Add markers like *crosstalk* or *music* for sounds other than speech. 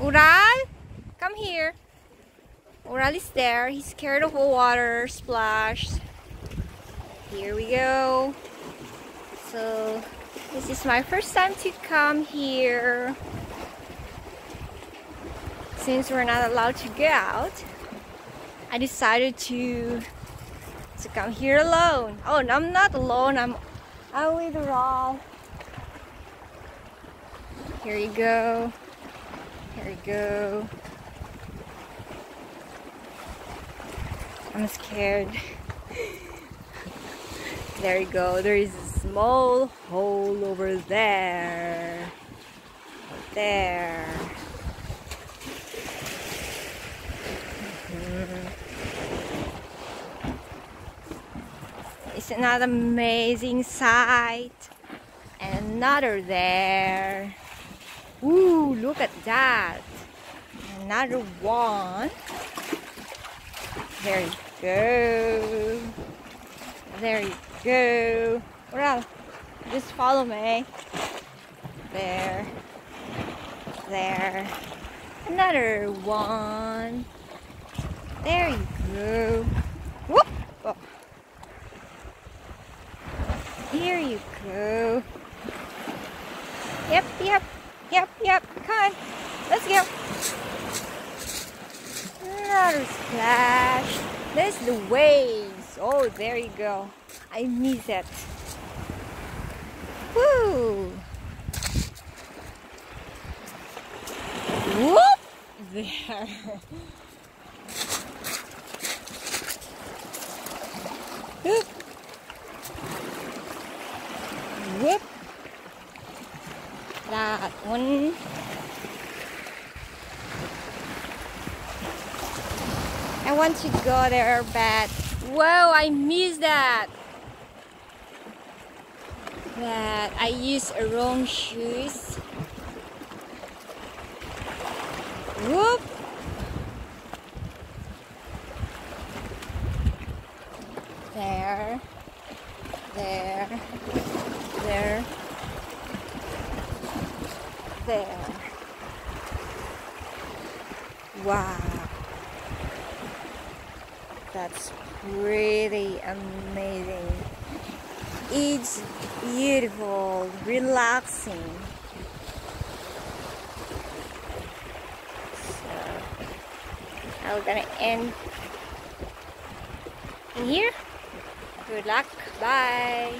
Ural, come here. Ural is there. He's scared of the water splash. Here we go. So this is my first time to come here. Since we're not allowed to go out, I decided to to come here alone. Oh, I'm not alone. I'm I'm with Ural. Here you go. Here we go. I'm scared. *laughs* there you go. There is a small hole over there. There. Mhm. Isn't amazing sight? Another there. Ooh, look at that. Another one. There you go. There you go. Well, just follow me. There. There. Another one. There you go. Whoop! Oh. Here you go. Yep, yep, yep, yep. Come on. Let's go. Another splash. There's the waves. Oh, there you go. I miss it. Woo! Whoop! There. *laughs* Whoop. That one. I want to go there, but whoa, I missed that. That I used a wrong shoes. Whoop. There. There. There. There. Wow. That's really amazing. It's beautiful, relaxing. So, I'm gonna end in here. Good luck. Bye.